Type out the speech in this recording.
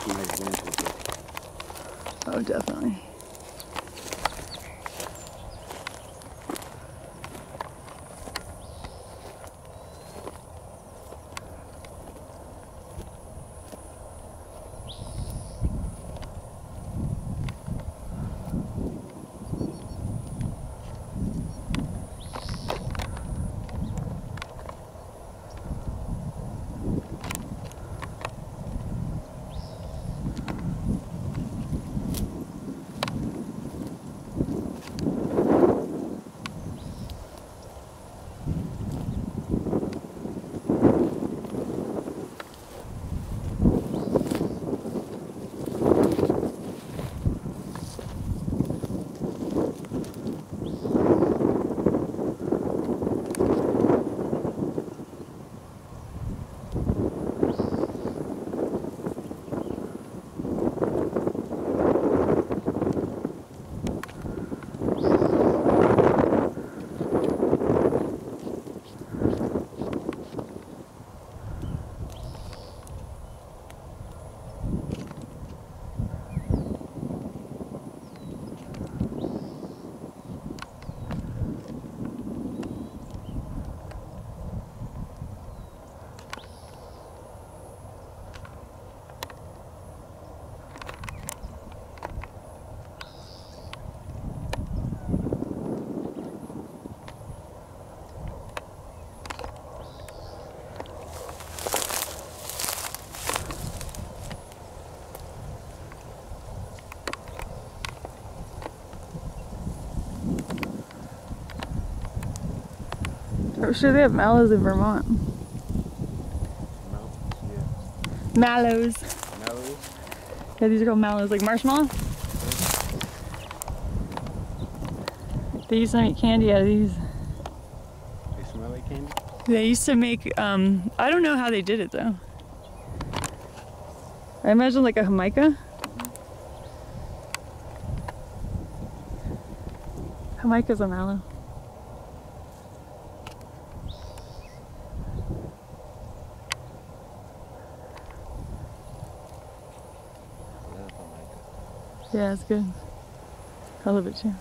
here. Oh, definitely. I'm sure they have mallows in Vermont. Mallows. yeah. Mallows. Yeah, these are called mallows, like marshmallow. They used to make candy out of these. They smell like candy? They used to make, um, I don't know how they did it though. I imagine like a jamaica. Jamaica's a mallow. Yeah, I like it. Yeah, it's good. I love it too.